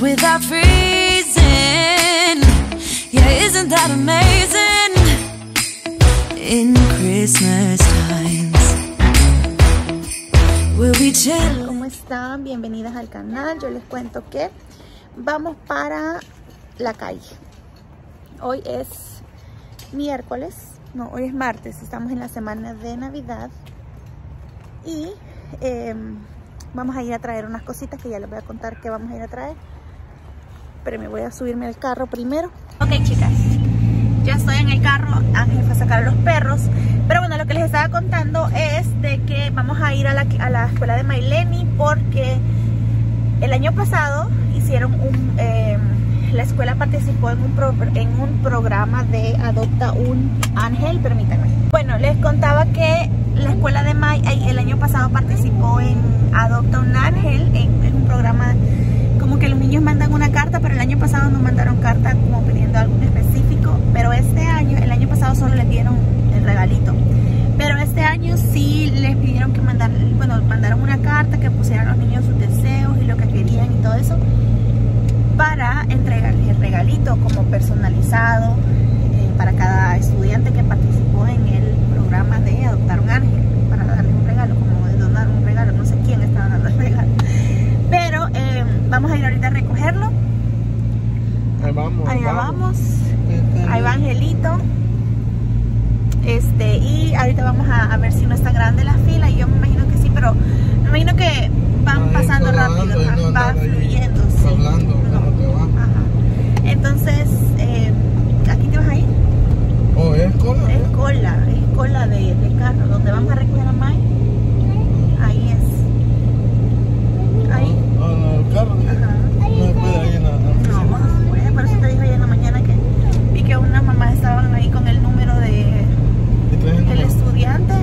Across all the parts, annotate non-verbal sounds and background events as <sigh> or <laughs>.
without freezing. That amazing? In Christmas times, we'll. ¿Cómo están? Bienvenidas al canal. Yo les cuento que vamos para la calle. Hoy es miércoles, no, hoy es martes. Estamos en la semana de Navidad y eh, vamos a ir a traer unas cositas que ya les voy a contar que vamos a ir a traer. Pero me voy a subirme al carro primero. Ok, chicas, ya estoy en el carro. Ángel fue a sacar a los perros. Pero bueno, lo que les estaba contando es de que vamos a ir a la, a la escuela de Maileni porque el año pasado hicieron un... Eh, la escuela participó en un, pro, en un programa de Adopta un Ángel, permítanme. Bueno, les contaba que la escuela de May el año pasado participó en Adopta un Ángel, en, un programa como que los niños mandan una pero el año pasado no mandaron carta como pidiendo algo específico, pero este año, el año pasado solo les dieron el regalito. Pero este año sí les pidieron que mandar, bueno, mandaron una carta que pusieran a los niños sus deseos y lo que querían y todo eso para entregarles el regalito como personalizado eh, para cada estudiante que participó en el programa de Adoptar un Ángel, para darle un regalo, como de donar un regalo, no sé quién está dando el regalo. Pero eh, vamos a ir ahorita a recogerlo. Ahí vamos. Allá vamos. Ahí va Angelito. Este, y ahorita vamos a, a, ver si no está grande la fila. Y yo me imagino que sí, pero me imagino que van pasando rápido, no va fluyendo. Sí. Hablando, entonces, eh, ¿aquí te vas a ir? Oh, ¿es cola? Es cola, es cola de, de carro. Donde vamos a recoger a Mai, ahí es. Ahí. Ah, no, el carro. Ajá. No se puede ir nada. No, no se puede. Por eso te dije ayer en la mañana que vi que unas mamás estaban ahí con el número de del estudiante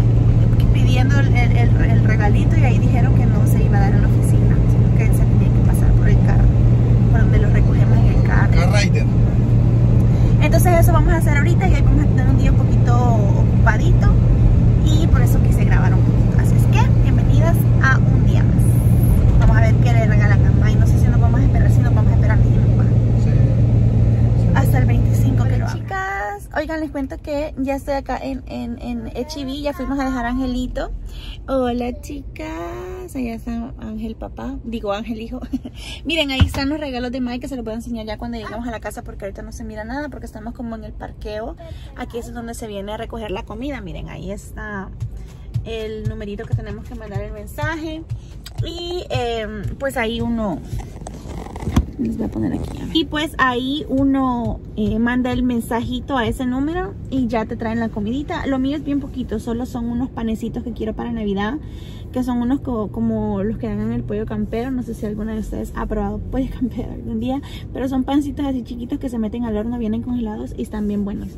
pidiendo el, el, el, regalito y ahí dijeron que no se iba a dar en la oficina, sino que se tenía que pasar por el carro, por donde lo recogemos en el carro. Car rider. Entonces eso vamos a hacer ahorita y hoy vamos a tener un día un poquito ocupadito y por eso quise grabar un poquito. Así es que bienvenidas a un día más. Vamos a ver qué le regalan a May. No sé si nos vamos a esperar, si nos vamos a esperar mismo. Sí. Hasta el 25 que lo chicas, oigan, les cuento que ya estoy acá en, en, en HEB, ya fuimos a dejar a Angelito. Hola chicas, allá está Ángel papá, digo Ángel hijo. <laughs> Miren, ahí están los regalos de Mike que se los voy a enseñar ya cuando lleguemos a la casa porque ahorita no se mira nada porque estamos como en el parqueo. Aquí es donde se viene a recoger la comida, miren, ahí está el numerito que tenemos que mandar el mensaje. Y eh, pues ahí uno y pues ahí uno eh, manda el mensajito a ese número y ya te traen la comidita. Lo mío es bien poquito solo son unos panecitos que quiero para navidad que son unos co como los que dan en el pollo campero. No sé si alguna de ustedes ha probado <laughs> pollo campero algún día pero son pancitos así chiquitos que se meten al horno vienen congelados y están bien buenos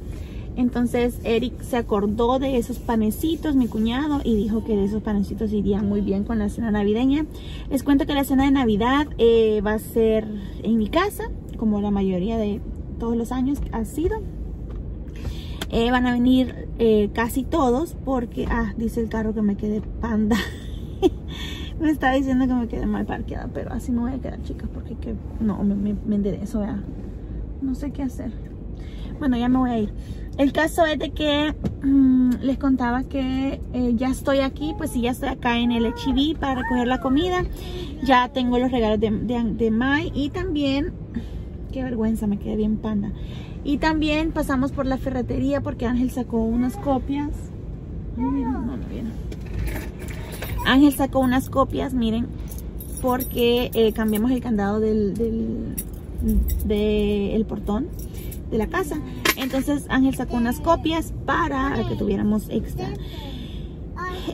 entonces Eric se acordó de esos panecitos, mi cuñado, y dijo que esos panecitos irían muy bien con la cena navideña. Les cuento que la cena de Navidad eh, va a ser en mi casa, como la mayoría de todos los años ha sido. Eh, van a venir eh, casi todos porque, ah, dice el carro que me quede panda. <laughs> me está diciendo que me quede mal parqueada, pero así me voy a quedar, chicas, porque que, no, me, me, me enderezo. No sé qué hacer. Bueno, ya me voy a ir. El caso es de que mmm, les contaba que eh, ya estoy aquí, pues sí, ya estoy acá en el HB para recoger la comida. Ya tengo los regalos de, de, Mai y también, qué vergüenza, me quedé bien panda. Y también pasamos por la ferretería porque Ángel sacó unas copias. Ángel sacó unas copias, miren, porque eh, cambiamos el candado del, del portón de la casa. Entonces Ángel sacó unas copias para que tuviéramos extra.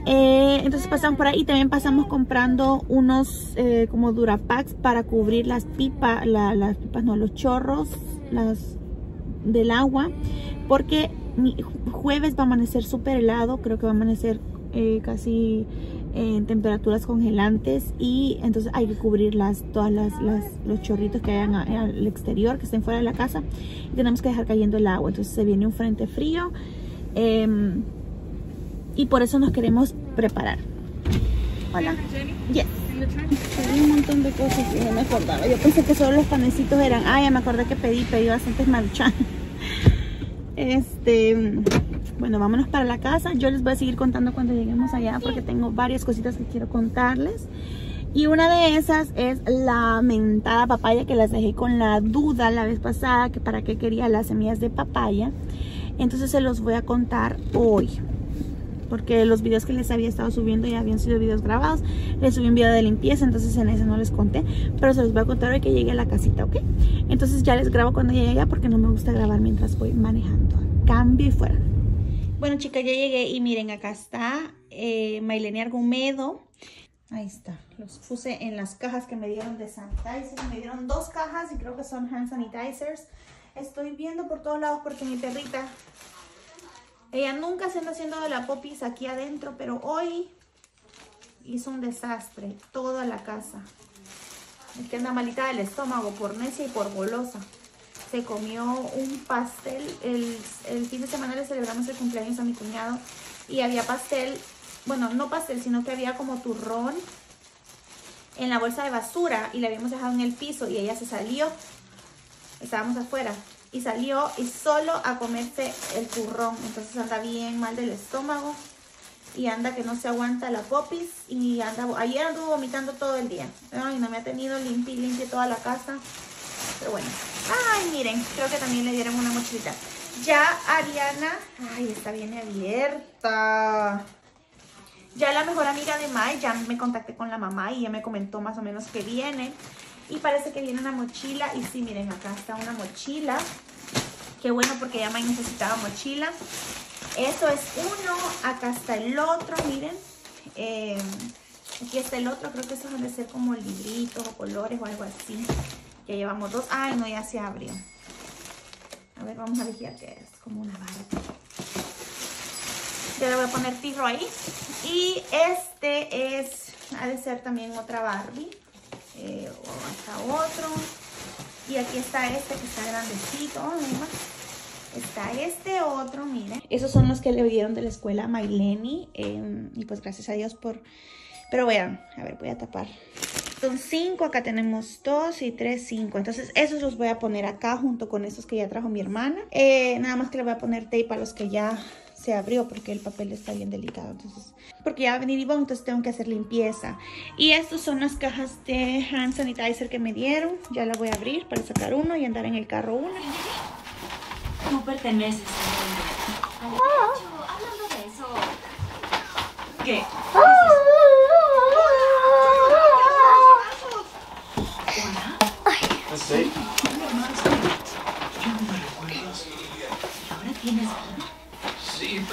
Eh, entonces pasamos por ahí. También pasamos comprando unos eh, como Durapacks para cubrir las pipas, la, las pipas, no, los chorros las del agua. Porque jueves va a amanecer súper helado. Creo que va a amanecer eh, casi en temperaturas congelantes y entonces hay que cubrir las, todas las, las los chorritos que hayan al exterior que estén fuera de la casa y tenemos que dejar cayendo el agua entonces se viene un frente frío eh, y por eso nos queremos preparar hola yes montón de cosas y no me acordaba. Yo pensé que solo los panecitos eran. Ah, ya me acordé que pedí, pedí bastantes maruchan. <laughs> Este, bueno, vámonos para la casa. Yo les voy a seguir contando cuando lleguemos allá porque tengo varias cositas que quiero contarles. Y una de esas es la mentada papaya que las dejé con la duda la vez pasada que para qué quería las semillas de papaya. Entonces se los voy a contar hoy. Porque los videos que les había estado subiendo ya habían sido videos grabados. Les subí un video de limpieza, entonces en ese no les conté. Pero se los voy a contar hoy que llegue a la casita, ¿ok? Entonces ya les grabo cuando llegue allá porque no me gusta grabar mientras voy manejando. Cambio y fuera. Bueno chicas, ya llegué y miren, acá está eh, Mailene Argumedo. Ahí está, los puse en las cajas que me dieron de sanitizer. Me dieron dos cajas y creo que son hand sanitizers. Estoy viendo por todos lados porque mi perrita, ella nunca se anda haciendo de la popis aquí adentro, pero hoy hizo un desastre toda la casa. Es que anda malita del estómago por necia y por golosa. Se comió un pastel. El, el fin de semana le celebramos el cumpleaños a mi cuñado y había pastel bueno, no pastel, sino que había como turrón en la bolsa de basura y la habíamos dejado en el piso y ella se salió. Estábamos afuera y salió y solo a comerse el turrón. Entonces anda bien mal del estómago y anda que no se aguanta la popis y anda, ayer anduvo vomitando todo el día. Ay, no me ha tenido limpia y limpia toda la casa. Pero bueno. Ay, miren, creo que también le dieron una mochilita. Ya Ariana, ay, está bien abierta. Ya la mejor amiga de Mai, ya me contacté con la mamá y ya me comentó más o menos que viene. Y parece que viene una mochila. Y sí, miren, acá está una mochila. Qué bueno porque ya Mai necesitaba mochila. Eso es uno. Acá está el otro, miren. Eh, aquí está el otro. Creo que van a ser como libritos o colores o algo así. Llevamos dos. Ay, no, ya se abrió. A ver, vamos a ver qué es. Como una barra. Ya le voy a poner tiro ahí. Y este es, ha de ser también otra Barbie. Eh, o hasta otro. Y aquí está este que está grandecito. Está este otro, miren. Esos son los que le dieron de la escuela a Maileni. Eh, y pues gracias a Dios por... Pero vean, a ver, voy a tapar. Son cinco, acá tenemos dos y tres, cinco. Entonces esos los voy a poner acá junto con estos que ya trajo mi hermana. Eh, nada más que le voy a poner tape a los que ya se abrió porque el papel está bien delicado. Entonces, porque ya va a venir Ivonne, entonces tengo que hacer limpieza. Y estas son las cajas de hand sanitizer que me dieron. Ya las voy a abrir para sacar uno y andar en el carro uno. No perteneces a. Hablando de eso. ¿Qué?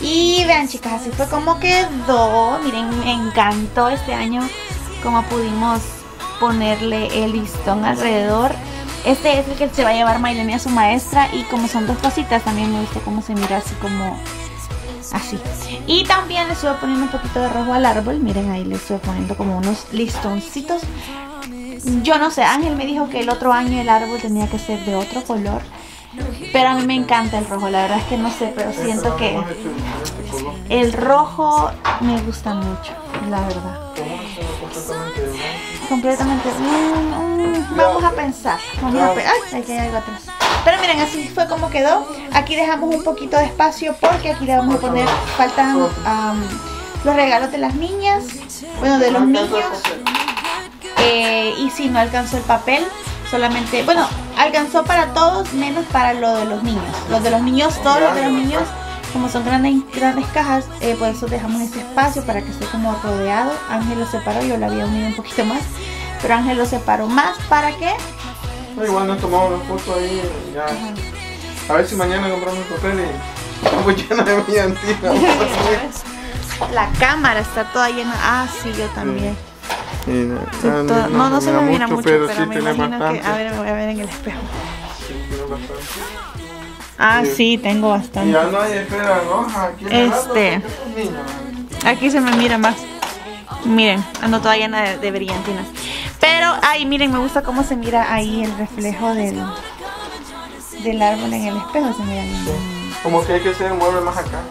Y vean chicas, así fue como quedó. Miren, me encantó este año como pudimos ponerle el listón alrededor. Este es el que se va a llevar Maylene a su maestra y como son dos cositas también me gusta cómo se mira así como así. Y también le estuve poniendo un poquito de rojo al árbol. Miren ahí le estuve poniendo como unos listoncitos. Yo no sé, Ángel me dijo que el otro año el árbol tenía que ser de otro color. Pero a mí me encanta el rojo, la verdad es que no sé, pero siento que el rojo me gusta mucho, la verdad. Completamente. mm, mm, vamos a pensar. Vamos a pe- Ay, aquí hay algo atrás. Pero miren, así fue como quedó. Aquí dejamos un poquito de espacio porque aquí le vamos a poner, faltan los regalos de las niñas, bueno, de los niños. Eh, y si no alcanzó el papel, solamente, bueno, alcanzó para todos menos para lo de los niños. Los de los niños, todos los de los niños, como son grandes, grandes cajas, eh, por eso dejamos este espacio para que esté como rodeado. Ángel lo separó, yo lo había unido un poquito más. Pero Ángel lo separó más. ¿Para qué? No, igual nos tomamos una foto ahí ya. A ver si mañana compramos el papel y estamos <laughs> llenos de brillantina. <laughs> La cámara está toda llena. Ah, sí, yo también. Y no, Sí, no, no se me mira mucho, pero, sí me imagino bastante. que... A ver, me voy a ver en el espejo. Sí, tiene bastante. Ah, Sí. sí, tengo Y bastante. ya no hay esfera roja aquí Este. Aquí se me mira más. Miren, ando toda llena de, de brillantinas. Pero, ay, miren, me gusta cómo se mira ahí el reflejo del, del árbol en el espejo. Se mira bien. Como que hay que se mueve más acá.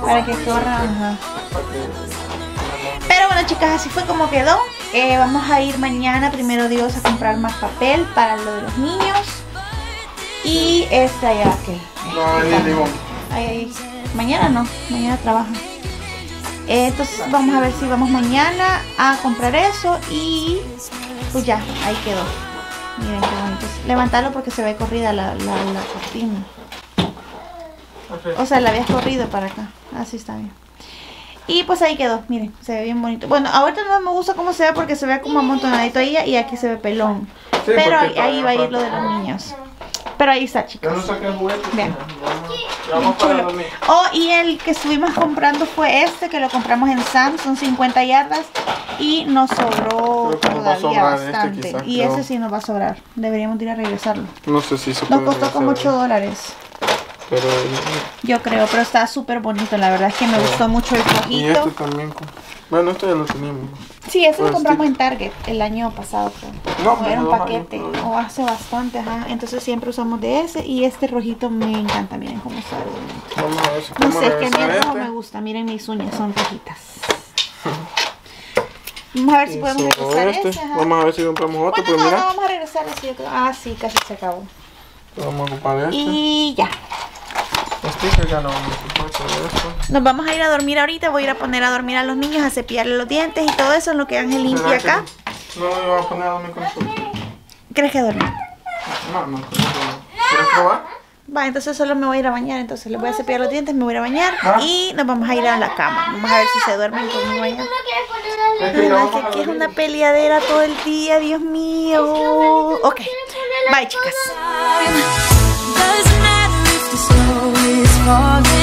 Para que corra, ajá. Pero bueno, chicas, así fue como quedó. Eh, vamos a ir mañana, primero Dios, a comprar más papel para lo de los niños. Y este allá, que. No, va a venir limón. Ay, ay, mañana no, mañana trabaja. Eh, entonces vamos a ver si vamos mañana a comprar eso y pues ya, ahí quedó. Miren qué bonito. Levantarlo porque se ve corrida la, la, la cortina. O sea, la habías corrido para acá. Así está bien. Y pues ahí quedó, miren, se ve bien bonito. Bueno, ahorita no me gusta cómo se ve porque se ve como amontonadito ahí y aquí se ve pelón. Sí, Pero ahí, ahí va a ir lo de los niños. Pero ahí está, Ya chicos. no saqué juguetes. Vean. Vamos chulo. Oh, y el que estuvimos comprando fue este, que lo compramos en Sam, son 50 yardas. Y nos sobró a todavía este, bastante. quizás, y creo. ese sí nos va a sobrar. Deberíamos de ir a regresarlo. No sé si se Nos puede costó como 8 regresar, dólares, Pero yo creo, pero está súper bonito. La verdad es que me gustó mucho el y este rojito. también. Bueno, esto ya lo teníamos. Sí, ese lo Pues, compramos en Target el año pasado, creo. No, era un paquete, o hace bastante, ajá. Entonces siempre usamos de ese. Y este rojito me encanta, miren cómo está. Vamos a ver si No sé, es que a mí el rojo me gusta. Miren mis uñas, son rojitas. Vamos a ver si podemos Eso, regresar este. ese. Vamos a ver si compramos otro, Bueno, pero no, no, mira. vamos a regresar ese. Ah, sí, casi se acabó. Vamos a ocupar este. Y ya. Sticker ya no vamos a ocupar todo esto. Nos vamos a ir a dormir ahorita. Voy a ir a poner a dormir a los niños, a cepillarle los dientes y todo eso en lo que Ángel limpia ¿Será acá. No, me voy a poner a mi consulta. ¿Crees que duerme? No, no, no. ¿Quieres probar? Va, entonces solo me voy a ir a bañar. Entonces le voy a cepillar los dientes, me voy a ir a bañar Ah. y nos vamos a ir a la cama. Vamos a ver si se duermen conmigo allá. Es que no, aquí es dormir. una peleadera todo el día, Dios mío. Ok, bye chicas. heart.